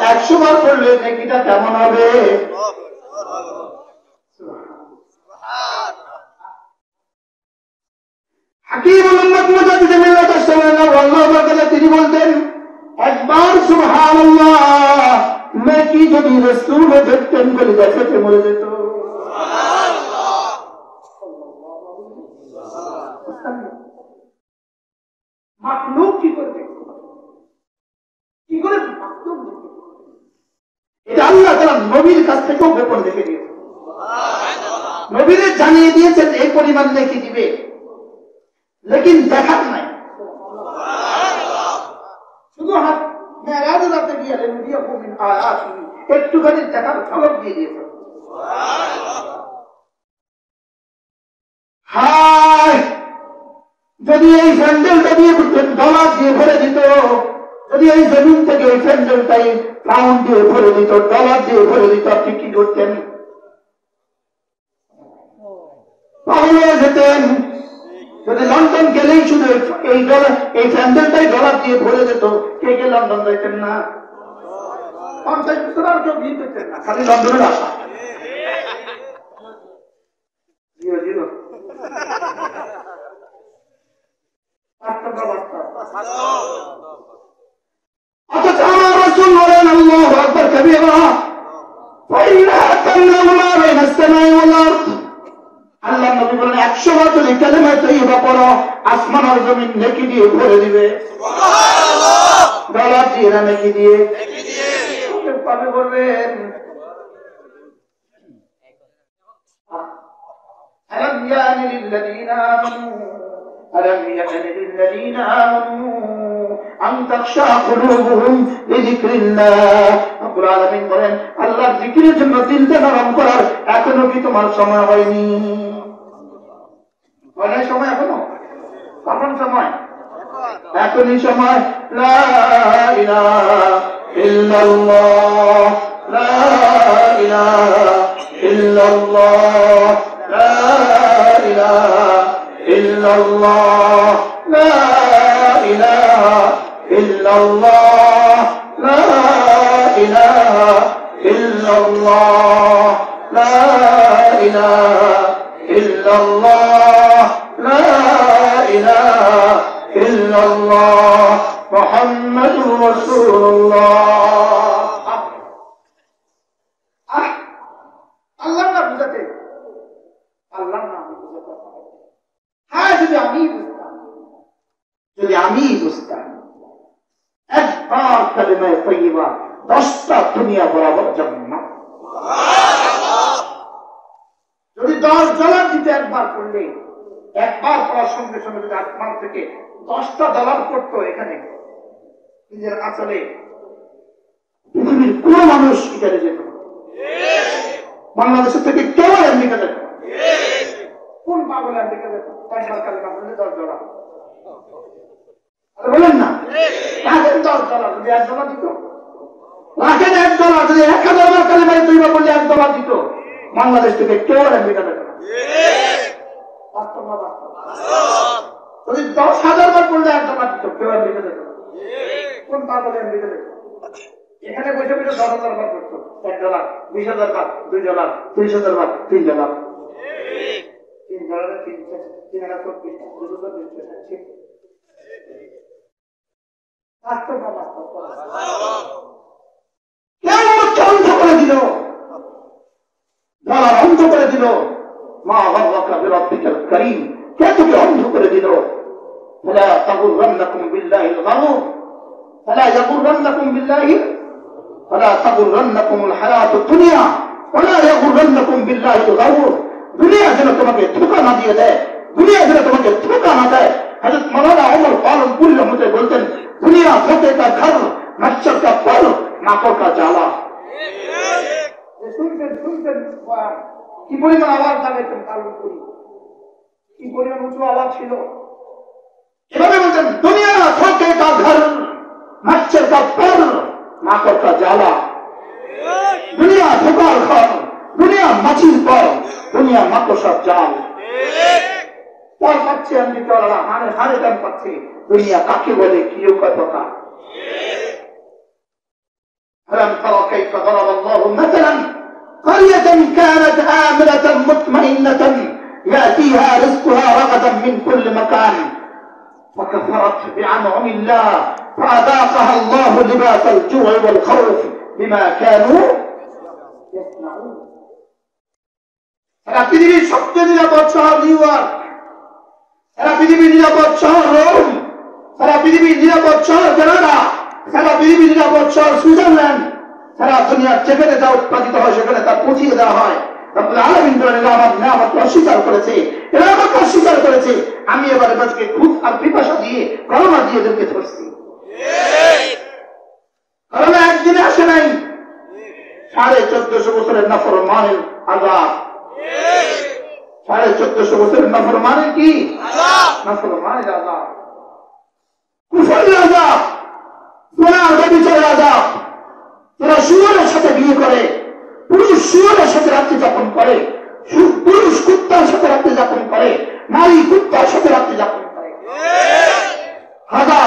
একশো বার নাকিটা কেমন হবে? তিনি বলতেন একবার সুবহানাল্লাহ, নেকি যদি রাসূল দেখতেন বলে দেখাতে মরে যেত। নবীর কাছ গোপন রেখে দিয়েছে জানিয়ে দিয়েছেন, এই পরিমাণ নেকি দিবে। লেকিন দেখার নাই শুধু হাত মেরাজের রাতে গিয়ে লেনদিয়া কমিন আয়াত একটুখানি দেখার ঝলক দিয়ে দিয়েছে। যদি এই স্যান্ডেলটা দিয়ে ডলার দিয়ে ভরে দিত, যদি এই জমিন থেকে এই স্যান্ডেলটাই পাউন্ড দিয়ে ভরে দিত ডলার দিয়ে ভরে দিত, আপনি কি করতেন? যেতেন। যদি লন্ডন গেলেই শুধু এই ডলার এই স্যান্ডেলটাই ডলার দিয়ে ভরে যেত কে কে লন্ডন যাইতেন না? পঞ্চাশ বছর আর কেউ বিয়ে পেতেন না খালি লন্ডনের আশা অথচ আমার রসুল বলেন আল্লাহ জমিন নেকি দিয়ে ভরে দিবে। দিয়ে নেকি দিয়ে? পাবে বলবেন ألم يأن للذين آمنوا ألم يأن للذين آمنوا أن تخشع قلوبهم لذكر الله رب العالمين বলেন আল্লাহর জিকিরের জন্য দিলটা নরম করার এখনো কি তোমার সময় হয়নি হয় নাই সময় এখনো কখন সময় এখনই সময় লা ইলাহা ইল্লাল্লাহ নিজের আচলে পৃথিবীর কোন মানুষ ইটালি যেত বাংলাদেশের থেকে কেউ আমেরিকা যেত কোন আমেরিকা যেত এক হাজার দিত। বাংলাদেশ থেকে কেউ আমেরিকা যেত দশ হাজার বার পড়লে এক ডলার দিত, কেউ আমেরিকা কোন পাগলের ভিতরে? এখানে বসে বসে দশ হাজার বার করতো এক ডলার বিশ হাজার বার দুই ডলার তিরিশ হাজার বার তিন ডলার তিন তিন তিন হাজার চব্বিশ অন্ধ করে দিল? যারা অন্ধ করে فلا يغرنكم بالله فلا تغرنكم الحياة الدنيا ولا يغرنكم بالله الغرور দুনিয়া যেন তোমাকে ধোকা না দিয়ে দেয় দুনিয়া যেন তোমাকে ধোকা না দেয় হজরত মৌলানা ওমর পালন পুরী রহমতে বলতেন দুনিয়া ধোকে কা ঘর মচ্ছর কা পর নাকর কা জ্বালা শুনছেন শুনছেন কি পরিমাণ আওয়াজ দাঁড়াইতেন পালন করি কি পরিমাণ উঁচু আওয়াজ ছিল এভাবে বলছেন দুনিয়া ধোকে কা ঘর মচ্ছর কা পর নাকর কা জ্বালা দুনিয়া ধোকার ঘর দুনিয়া মাছির পর দুনিয়া মাকড়সার জাল পর পাচ্ছে আমেরিকাওয়ালা হারে হারে দাম পাচ্ছে দুনিয়া কাকে বলে কিও কথা ألم ترى كيف ضرب الله مثلا قرية كانت آمنة مطمئنة يأتيها رزقها رغدا من كل مكان فكفرت بأنعم الله فأذاقها الله لباس الجوع والخوف بما كانوا يصنعون সারা পৃথিবীর সবচেয়ে নিরাপদ শহর নিউ ইয়র্ক সারা পৃথিবীর নিরাপদ শহর রোম সারা পৃথিবীর নিরাপদ শহর কানাডা সারা পৃথিবীর নিরাপদ শহর সুইজারল্যান্ড সারা দুনিয়ার যেখানে যা উৎপাদিত হয় সেখানে তা পৌঁছিয়ে দেওয়া হয় রব্বুল আলামিন বলেন এরা আমার নিয়ামতকে অস্বীকার করেছে এরা আমাকে অস্বীকার করেছে আমি এবার এবারকে খুব আর পিপাসা দিয়ে করোনা দিয়ে এদেরকে ধরছি করোনা একদিনে আসে নাই। সাড়ে চোদ্দশো বছরের নফর মানের আজাদ সাড়ে চোদ্দশো বছরের নফর মানে কি নফর মানের আজাদ কুফরের আজাদ বিয়ে করে, পুরুষ সুরের সাথে রাত্রি যাপন করে পুরুষ কুত্তার সাথে রাত্রি যাপন করে, নারী কুত্তার সাথে রাত্রি যাপন করে। হাজার।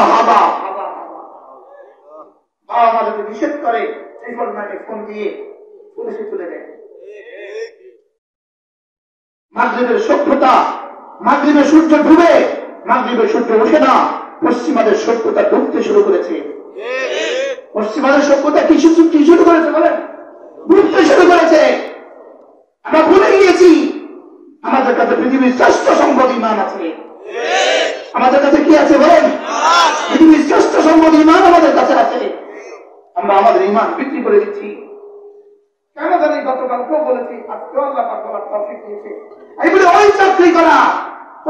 বাবা মা যদি নিষেধ করে ট্রিপল নাইনে ফোন দিয়ে পুলিশে তুলে দেয়। মাগরীবের সভ্যতা মাগরীবের সূর্য ডুবে মাগরীবের সূর্য ওঠে না। পশ্চিমাদের সভ্যতা ডুবতে শুরু করেছে। পশ্চিমাদের সভ্যতা কি শুরু কি শুরু করেছে বলেন? ডুবতে শুরু করেছে। আমরা ভুলে গিয়েছি আমাদের কাছে পৃথিবীর শ্রেষ্ঠ সম্পদ ইমান আছে। আমাদের কাছে কি আছে বলেন? পৃথিবীর শ্রেষ্ঠ সম্পদ ইমান আমাদের কাছে আছে। আমরা আমাদের ইমান বিক্রি করে দিচ্ছি। কেন জানি গতকালকেও বলেছি আল্লাহ পাক বলার তৌফিক দিয়েছে। ওই চাকরি করা,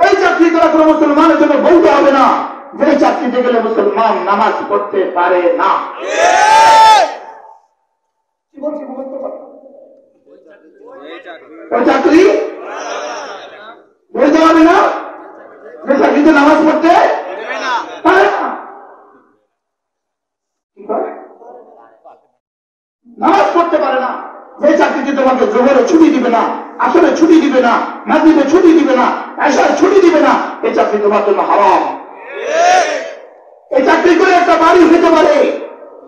ওই চাকরি করা কোনো মুসলমানের জন্য বলতে হবে না। যে চাকরিতে গেলে মুসলমান নামাজ পড়তে পারে না। ওই চাকরি? বলতে হবে না? যে চাকরিতে নামাজ পড়তে পারে না কি করে নামাজ পড়তে পারে না। যে চাকরিতে তোমাকে জোহরে ছুটি দিবে না আসলে ছুটি দিবে না, মাগরিবে ছুটি দিবে না এসার ছুটি দিবে না এই চাকরি তোমার জন্য হারাম। এই চাকরি করে একটা বাড়ি হতে পারে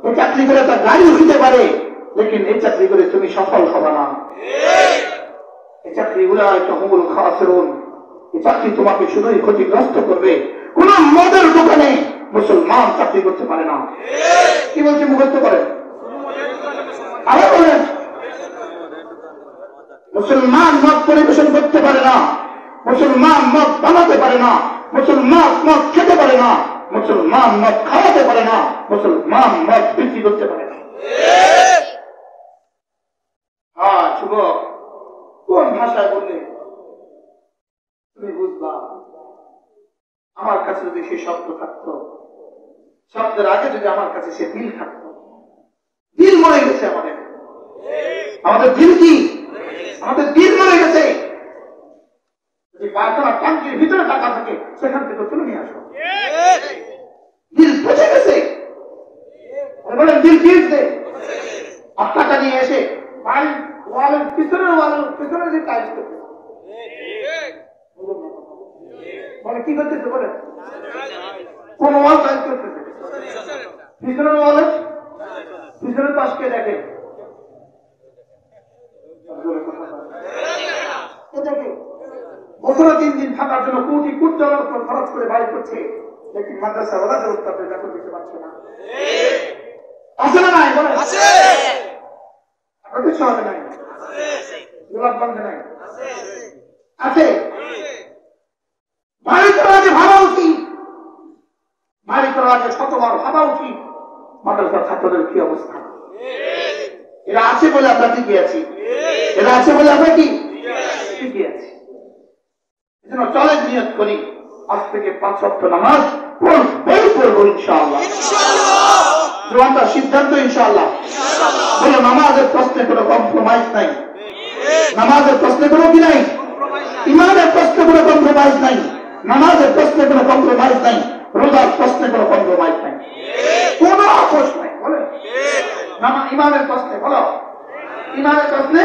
এই চাকরি করে একটা গাড়ি হতে পারে, লেকিন এই চাকরি করে তুমি সফল হবে না। এই চাকরি গুলা একটা হুমুল খাসরুন। এই চাকরি তোমাকে শুধুই ক্ষতিগ্রস্ত করবে। কোন মদের দোকানে মুসলমান চাকরি করতে পারে না। কি বলছে মুখস্থ করেন আরও বলেন। মুসলমান মদ পরিবেশন করতে পারে না। মুসলমান মদ বানাতে পারে না। মুসলমান মদ খেতে পারে না। মুসলমান মদ খাওয়াতে পারে না। মুসলমান মদ বিক্রি করতে পারে না। হ্যাঁ কোন ভাষায় বললে? তুমি বুঝবা। আমার কাছে যদি সে শব্দ থাকতো, শব্দের আগে যদি আমার কাছে সে দিল থাকতো, দিল মরে গেছে আমাদের। আমাদের দিল কি? আমাদের দিল মরে গেছে। যদি পায়খানা ট্যাঙ্কির ভিতরে টাকা থাকে, সেখান থেকে তুলে নিয়ে আসো। দিল পচে গেছে। বলেন দিল গিয়েছে আর টাকা নিয়ে এসে বাড়ির ওয়ালের পিছনের ওয়ালের পিছনে যে টাইলস করতে বলে, কি করতেছে বলে? কোন ওয়াল টাইলস করতেছে? পিছনের ওয়ালে? পিছনের পাশকে দেখে। দেখে বছরে তিন দিন থাকার জন্য কোটি কোটি ডলার খরচ করে বাড়ি করছে লেকিন মাদ্রাসা। ওরা যে উত্তাপের ব্যাপার দিতে পারছে না। আছে না নাই? বলে আপনাদের শহরে নাই? গোলাপগঞ্জে নাই? আছে। করার আগে ভাবা উচিত। করার আগে শতবার ভাবা উচিত। মাদ্রাসার ছাত্রদের কি অবস্থা? এরা আছে বলে আমরা টিকে আছি। এরা আছে বলে আমরা কি? টিকে আছি। এজন্য চলে নিয়ত করি। আজ থেকে পাঁচ সপ্তাহ নামাজ পড়বই পড়ব ইনশাআল্লাহ। জোয়ানটা সিদ্ধান্ত ইনশাআল্লাহ। বলো নামাজের প্রশ্নে কোনো কম্প্রোমাইজ নাই? নামাজের প্রশ্নে কোনো কি নাই? ইমানের প্রশ্নে কোনো কম্প্রোমাইজ নাই? নামাজের প্রশ্নে কোনো কম্প্রোমাইজ নাই? রোজার প্রশ্নে কোনো কম্প্রোমাইজ নাই? কোন আপোষ নাই বলে নামা ইমানের প্রশ্নে, বলো। ইমানের প্রশ্নে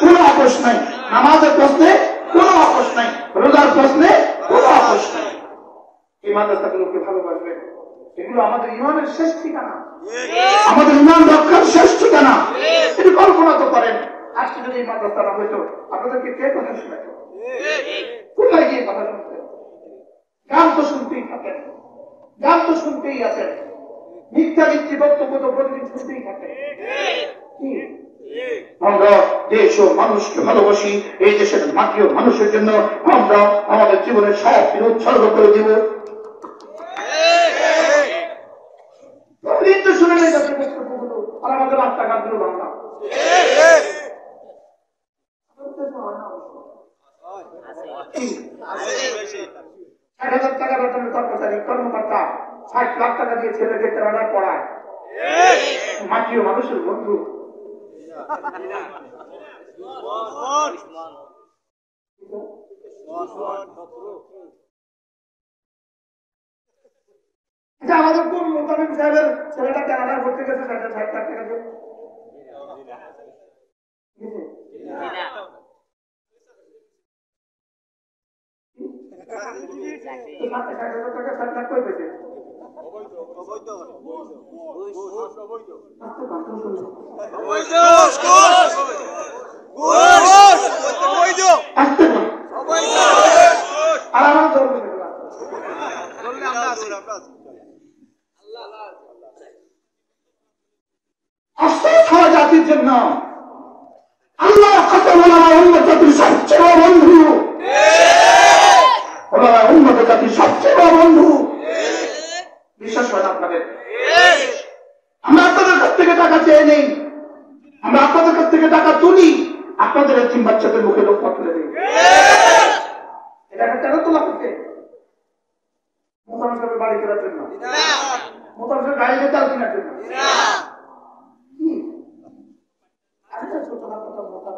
কোন আপোষ নাই। নামাজের প্রশ্নে কোন আপোষ নাই। রোজার প্রশ্নে কোন আপোষ নাই। এগুলো আমাদের ইমানের শেষ ঠিকানা। আমাদের ইমান রক্ষার শেষ ঠিকানা। এটি কল্পনা তো করেন। আজকে যদি এই না হইতো, আপনাদেরকে কে কথা শোনাত কোথায় গিয়ে কথা শুনতে গান তো শুনতেই থাকেন। গান তো শুনতেই আছেন। মিথ্যা মিথ্যি বক্তব্য তো প্রতিদিন শুনতেই থাকেন কি? আমরা দেশ ও মানুষকে ভালোবাসি এই দেশের মাটি ও মানুষের জন্য আমরা আমাদের জীবনের সব উৎসর্গ করে দিব। তো শুনে নেই যাচ্ছে বক্তব্যগুলো আর আমাদের রাস্তাঘাটগুলো বাংলা ষাট হাজার টাকা বেতনের কর্মচারী কর্মকর্তা। ষাট লাখ টাকা দিয়ে ছেলেকে টেরাডার পড়ায় মাটি ও মানুষের বন্ধু। আচ্ছা আমাদের কোন সাহেবের ছেলেটা কানাডা করতে গেছে? ষাট লাখ টাকা ষাট লাখ করে পেয়েছে আফসোস হওয়া জাতির জন্য আল্লাহ কসম ওলামা উন্নত জাতির সবচেয়ে বড় বন্ধু ওলামা উন্নত জাতির সবচেয়ে বড় বন্ধু বিশ্বাস হয় না আপনাদের আমরা আপনাদের কাছ থেকে টাকা চেয়ে নেই আমরা আপনাদের কাছ থেকে টাকা তুলি আপনাদের একদিন বাচ্চাদের মুখে লোক তুলে দিই এটা একটা কেন তোলা হচ্ছে মোতাম সাহেবের বাড়ি ফেরার জন্য মোতাম সাহেব গাড়িতে চাল কেনার জন্য কি? আমিও ছোটখাটো একটা মোতাম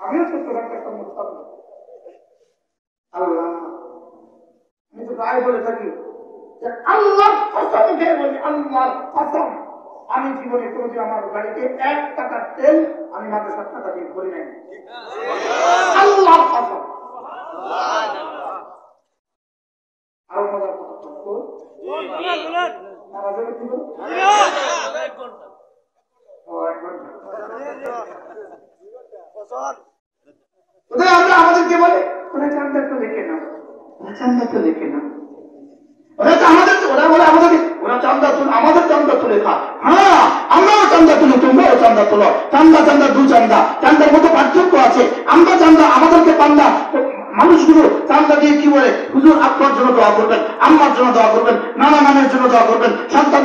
আমিও ছোটখাটো একটা মোতাম আল্লাহ আমি তো গায়ে বলে থাকি যে আল্লাহর কসম খেয়ে বলি আল্লাহর কসম আমি জীবনে কোনোদিন আমার গাড়িতে এক টাকার তেল আমি মাত্র সাত টাকা দিয়ে ভরি নাই আল্লাহর কসম আরও মজার কথা বলব। মারা যাবে কি বলে? ও, এক ঘণ্টা। ওদের আমরা আমাদেরকে বলে ওরা চান্দা তো দেখে না ওরা চান্দা তো দেখে না ওরা তো আমাদের ওরা বলে আমাদের ওরা চান্দা তুলে আমাদের চান্দা তুলে খা হ্যাঁ আমরাও চান্দা তুলি তোমরাও চান্দা তুলো চান্দা চান্দা দু চান্দা চান্দার মতো পার্থক্য আছে আমরা চান্দা আমাদেরকে পান্দা মানুষগুলো চান্দা দিয়ে কি বলে হুজুর আপনার জন্য দোয়া করবেন আম্মার জন্য দোয়া করবেন নানা নানের জন্য দোয়া করবেন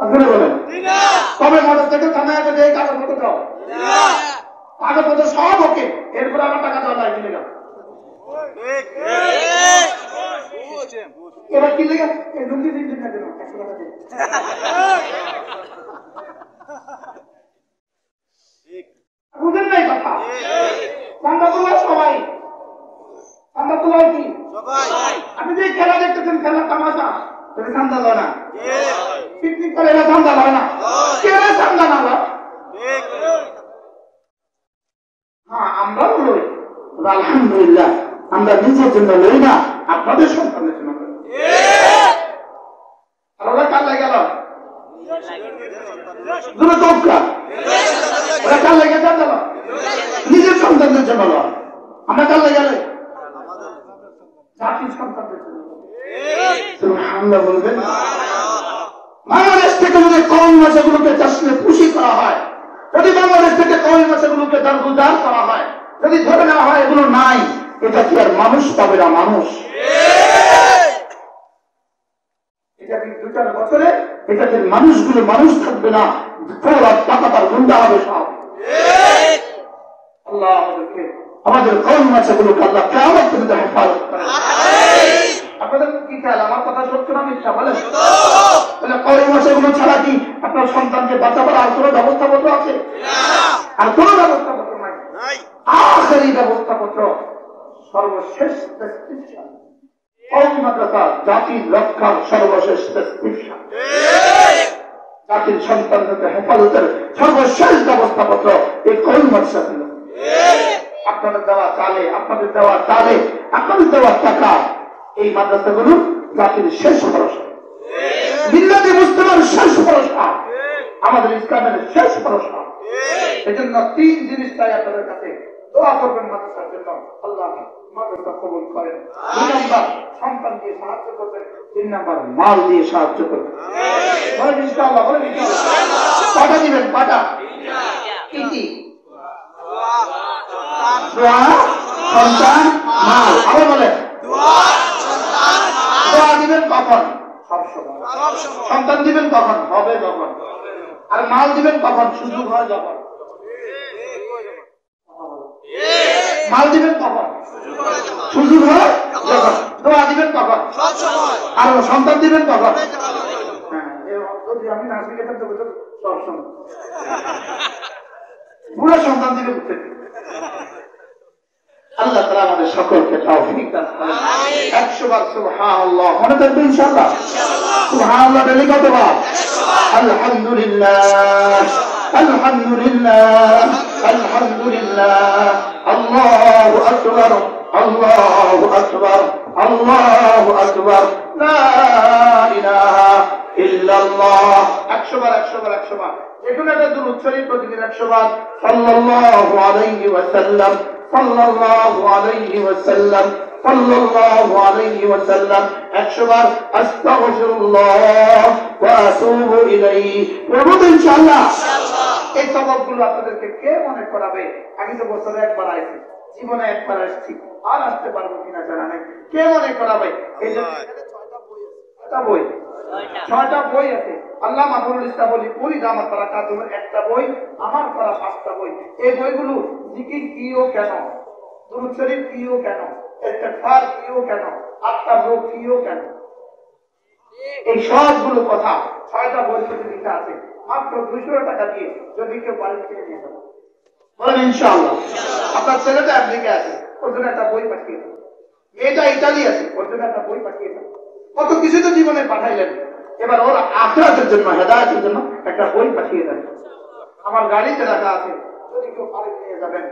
বলেন। কবে মোটর থেকে থানায় আগে যে কাগজপত্র দাও। কাগজপত্র সব ওকে। এরপরে আমার টাকা দেওয়া লাগে কিনে গেল। এবার কি লেগে? লুঙ্গি দিন দিন না কেন? বুঝেন নাই কথা? চান্দা তোলা সবাই। চান্দা তোলা কি আপনি যে খেলা দেখতেছেন খেলার তামাশা। তুমি চান্দা লয় না? পিকনিক করে এরা চান্দা লয় না? কেন চান্দা না লয় হ্যাঁ? আমরাও লই। আলহামদুলিল্লাহ আমরা নিজের জন্য লই না আপনাদের সন্তানের জন্য লই। কার লাগে গেল? দুটো দরকার ওরা কার লাগে চান্দা লয় নিজের সন্তানদের জন্য লয়। আমরা কার লাগে গেলে জাতির সন্তানদের জন্য বলবেন। বাংলাদেশ থেকে যদি কম মাসেগুলোকে চাষলে খুশি করা হয়। যদি বাংলাদেশ থেকে কম মাসেগুলোকে তার গুজার করা হয় যদি ধরে নেওয়া হয় এগুলো নাই এটা কি আর মানুষ পাবে না মানুষ? এটা কি চার বছরে? এটাতে মানুষগুলো মানুষ থাকবে না টাকা তার গুন্ডা হবে সব। আল্লাহ আমাদেরকে আমাদের কম মাসেগুলোকে আল্লাহ কেমন হেফাজত করে আপনাদের কি খেয়াল? আমার কথা সত্য না মিথ্যা বলেন? তাহলে কয় মাসে গুলো ছাড়া কি আপনার সন্তানকে বাঁচাবার আর কোনো ব্যবস্থাপত্র আছে? আর কোনো ব্যবস্থাপত্র নাই? আখেরি ব্যবস্থাপত্র সর্বশেষ প্রেসক্রিপশন জাতির রক্ষার সর্বশেষ প্রেসক্রিপশন জাতির সন্তানদের হেফাজতের সর্বশেষ ব্যবস্থাপত্র এই মাদ্রাসা ছিল। আপনাদের দেওয়া চালে আপনাদের দেওয়া চালে আপনাদের দেওয়া টাকা এই মাদ্রাসাগুলো জাতির শেষ ভরসা। বিল্লাদি মুসলিমের শেষ ভরসা। আমাদের ইসলামের শেষ ভরসা। এই জন্য তিন জিনিস চাই আপনাদের কাছে। দোয়া করবেন মাদ্রাসার জন্য। আল্লাহ মাদ্রাসা কবুল করেন। দুই নাম্বার, সন্তান দিয়ে সাহায্য করবেন। তিন নাম্বার, মাল দিয়ে সাহায্য করবেন। কটা দিবেন কি কি? দোয়া, সন্তান, মাল। আবার বলেন। দোয়া দিবেন কখন? সন্তান দিবেন কখন? হবে যখন। আর মাল দিবেন কখন? সুযোগ হয় যখন। মাল দিবেন কখন? সুযোগ হয় যখন। দোয়া দিবেন কখন? আর সন্তান দিবেন কখন? হ্যাঁ, আমি না শিখে থাকতে বলতো সবসময়। বুড়ো সন্তান দিবে বুঝতে আল্লাহ তালা আমাদের সকলকে তৌফিক দান করেন। একশো বার সুবহানাল্লাহ। মনে থাকবে ইনশাআল্লাহ? সুবহানাল্লাহ ডেলি কতবার? আলহামদুলিল্লাহ। আলহামদুলিল্লাহ। আলহামদুলিল্লাহ। আল্লাহু আকবার। আল্লাহু আকবার। আল্লাহু আকবার। লা ইলাহা ইল্লাল্লাহ। একশো বার একশো বার একশো বার যেখানে একটা দুরূদ শরীফ প্রতিদিন একশো বার সাল্লাল্লাহু আলাইহি ওয়াসাল্লাম। সাল্লাল্লাহু আলাইহি ওয়াসাল্লাম সাল্লাল্লাহু আলাইহি ওয়াসাল্লাম একশো বার আস্তাগফিরুল্লাহ ওয়া আতুবু ইলাইহি। প্রভু ইনশাআল্লাহ। এই সবগুলো আপনাদেরকে কে মনে করাবে? আমি তো বছরে একবার আইছি জীবনে একবার আসছি আর আসতে পারব কিনা জানা নেই। কে মনে করাবে? এই জন্য ছয়টা বই আছে। ছয়টা বই। ছয়টা। বই আছে। আল্লাহ মাহমুদুল ইসলাম বলি পুরি জামাত পারা কাজমের একটা বই আমার পারা পাঁচটা বই। এই বইগুলো জিকির কিও কেন? দুরুদ শরীফ কিও কেন? ইস্তেগফার কিও কেন? আত্মার রোগ কিও কেন? এই সবগুলো কথা ছয়টা বই থেকে লিখা আছে। মাত্র দুইশো টাকা দিয়ে যদি কেউ বাড়ি থেকে নিয়ে যাবে বলেন ইনশাআল্লাহ। আপনার ছেলেটা আমেরিকা আছে ওর জন্য একটা বই পাঠিয়ে দেন। মেয়েটা ইটালি আছে ওর জন্য একটা বই পাঠিয়ে দেন। কত কিছু তো জীবনে পাঠাইলেন এবার ওর আখরাতের জন্য হেদায়তের জন্য একটা বই পাঠিয়ে দেন আমার গাড়িতে রাখা আছে যদি কেউ বাড়ি নিয়ে যাবেন